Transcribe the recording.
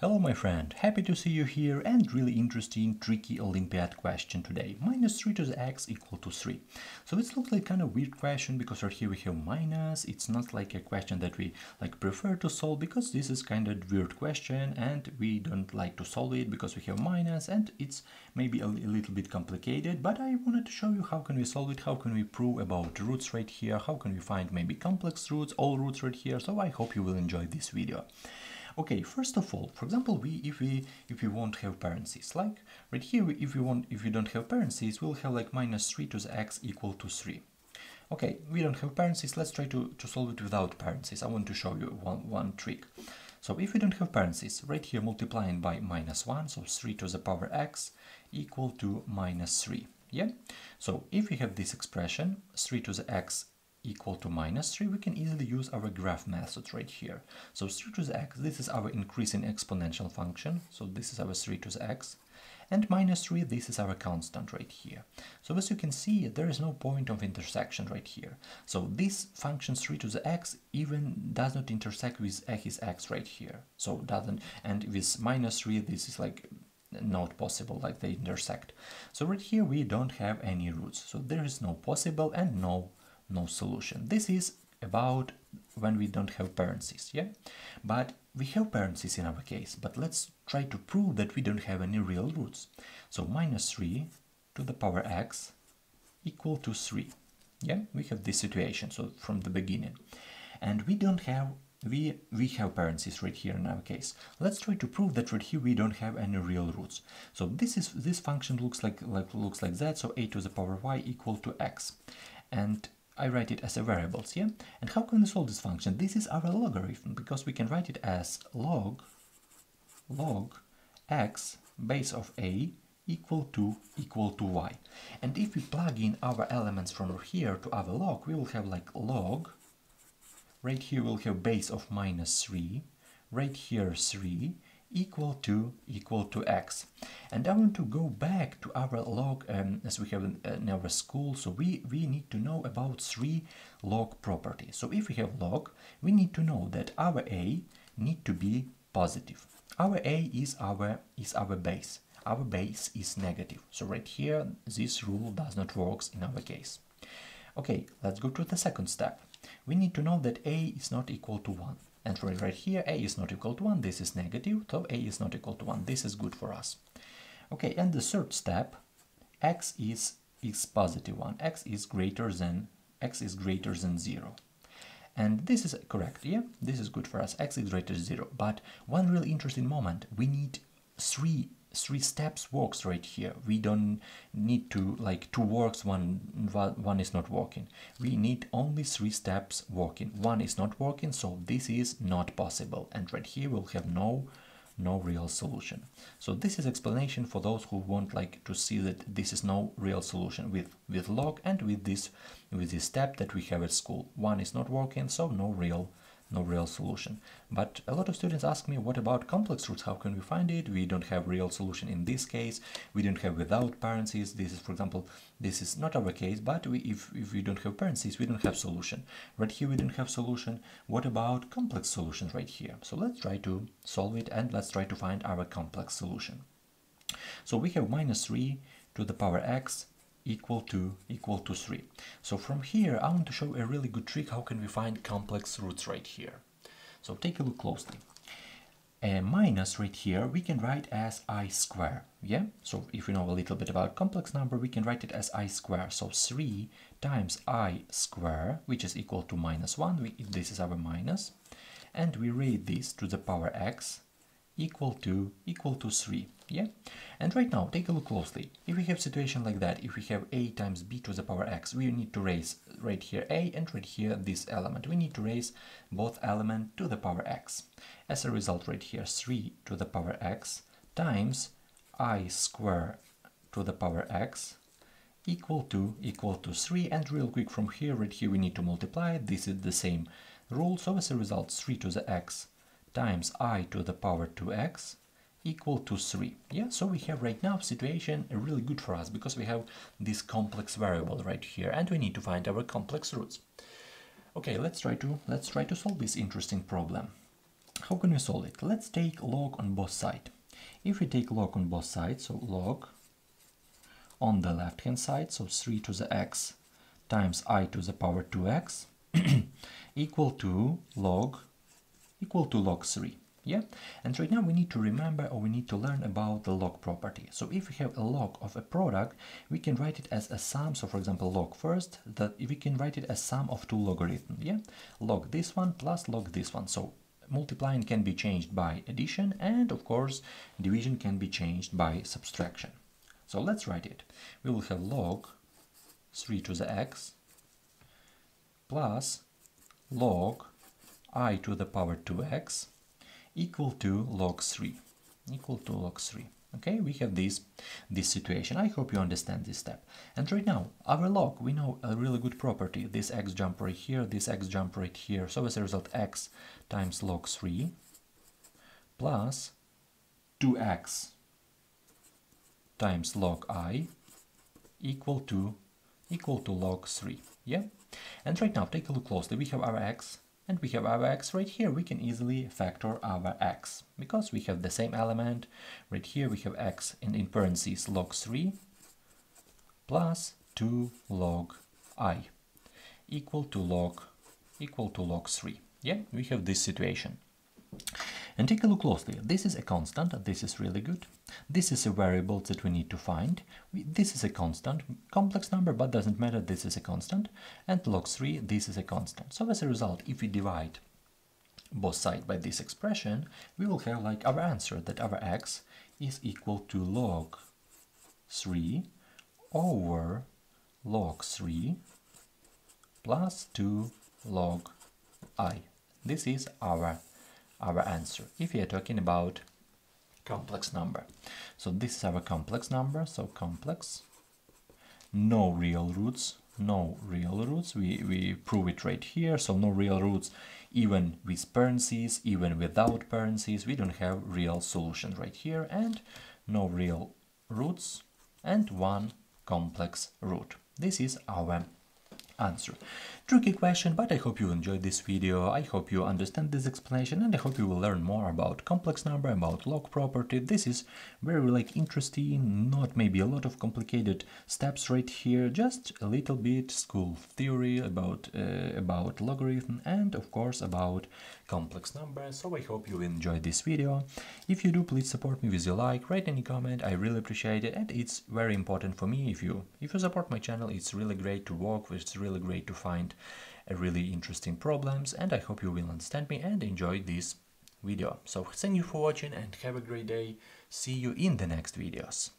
Hello my friend, happy to see you here and really interesting tricky Olympiad question today. Minus 3 to the x equal to 3. So it looks like kind of weird question because right here we have minus. It's not like a question that we like prefer to solve because this is kind of weird question and we don't like to solve it because we have minus and it's maybe a, a little bit complicated but I wanted to show you how can we solve it, how can we prove about roots right here, how can we find maybe complex roots, all roots right here. So I hope you will enjoy this video. Okay, first of all, for example, we if we if we won't have parentheses, like right here, if we want if we don't have parentheses, we'll have like minus 3 to the x equal to 3. Okay, we don't have parentheses, let's try to, to solve it without parentheses. I want to show you one, one trick. So if we don't have parentheses, right here multiplying by minus 1, so 3 to the power x equal to minus 3. Yeah? So if we have this expression, 3 to the x equal to minus 3, we can easily use our graph method right here. So 3 to the x, this is our increasing exponential function, so this is our 3 to the x, and minus 3, this is our constant right here. So as you can see, there is no point of intersection right here. So this function 3 to the x even does not intersect with x is x right here. So doesn't, and with minus 3, this is like not possible, like they intersect. So right here we don't have any roots, so there is no possible and no no solution. This is about when we don't have parentheses, yeah? But we have parentheses in our case, but let's try to prove that we don't have any real roots. So minus 3 to the power x equal to 3. Yeah, we have this situation, so from the beginning. And we don't have, we, we have parentheses right here in our case. Let's try to prove that right here we don't have any real roots. So this is this function looks like, like looks like that, so a to the power y equal to x. And I write it as a variables, yeah? And how can we solve this function? This is our logarithm, because we can write it as log, log x base of a equal to equal to y. And if we plug in our elements from here to our log, we will have like log, right here we'll have base of minus 3, right here 3, equal to equal to x. And I want to go back to our log um, as we have in, in, our school. So we we need to know about three log properties. So if we have log we need to know that our a need to be positive. Our a is our is our base. Our base is negative. So right here this rule does not works in our case. Okay let's go to the second step. We need to know that a is not equal to 1 and for it right here, a is not equal to 1, this is negative, so a is not equal to 1, this is good for us. Okay, and the third step, x is, is positive 1, x is greater than, x is greater than 0. And this is correct, yeah? This is good for us, x is greater than 0. But one really interesting moment, we need three three steps works right here. We don't need to like two works one one is not working. We need only three steps working. One is not working so this is not possible. And right here we'll have no no real solution. So this is explanation for those who want like to see that this is no real solution with with log and with this with this step that we have at school. One is not working so no real no real solution. But a lot of students ask me, what about complex roots? How can we find it? We don't have real solution in this case. We don't have without parentheses. This is, for example, this is not our case, but we, if, if we don't have parentheses, we don't have solution. Right here, we don't have solution. What about complex solutions right here? So let's try to solve it and let's try to find our complex solution. So we have minus 3 to the power x equal to equal to 3. So from here I want to show a really good trick how can we find complex roots right here. So take a look closely. A minus right here we can write as i square, yeah? So if we know a little bit about complex number we can write it as i square. So 3 times i square which is equal to minus 1, we, this is our minus, and we read this to the power x equal to equal to 3 yeah? And right now take a look closely. If we have situation like that if we have a times b to the power x we need to raise right here a and right here this element. We need to raise both element to the power x. As a result right here 3 to the power x times i square to the power x equal to equal to 3 and real quick from here right here we need to multiply. This is the same rule. So as a result 3 to the x times i to the power 2x equal to 3. Yeah, so we have right now situation really good for us because we have this complex variable right here and we need to find our complex roots. Okay, let's try to let's try to solve this interesting problem. how can we solve it? Let's take log on both sides. If we take log on both sides, so log on the left hand side, so 3 to the x times i to the power 2x equal to log equal to log 3 yeah? And right now we need to remember or we need to learn about the log property. So if we have a log of a product we can write it as a sum. So for example log first that we can write it as sum of two logarithms yeah? Log this one plus log this one. So multiplying can be changed by addition and of course division can be changed by subtraction. So let's write it. We will have log 3 to the x plus log i to the power 2x equal to log 3 equal to log 3 okay we have this this situation. I hope you understand this step. And right now our log we know a really good property. This x jump right here this x jump right here. So as a result x times log 3 plus 2x times log i equal to equal to log 3 yeah? And right now take a look closely. We have our x and we have our x right here. We can easily factor our x because we have the same element. Right here we have x and in parentheses log 3 plus 2 log i equal to log equal to log 3 yeah we have this situation and take a look closely. This is a constant, this is really good. This is a variable that we need to find. We, this is a constant, complex number, but doesn't matter, this is a constant. And log 3, this is a constant. So as a result, if we divide both sides by this expression, we will have like our answer that our x is equal to log 3 over log 3 plus 2 log i. This is our our answer. If we are talking about complex number. So this is our complex number, so complex, no real roots, no real roots, we, we prove it right here, so no real roots even with parentheses, even without parentheses, we don't have real solution right here, and no real roots, and one complex root. This is our answer. Tricky question, but I hope you enjoyed this video, I hope you understand this explanation and I hope you will learn more about complex number, about log property. This is very like interesting, not maybe a lot of complicated steps right here, just a little bit school theory about, uh, about logarithm and of course about complex numbers. So I hope you enjoyed this video. If you do, please support me with your like, write any comment, I really appreciate it and it's very important for me if you if you support my channel, it's really great to work, it's really great to find a really interesting problems and I hope you will understand me and enjoy this video. So thank you for watching and have a great day. See you in the next videos.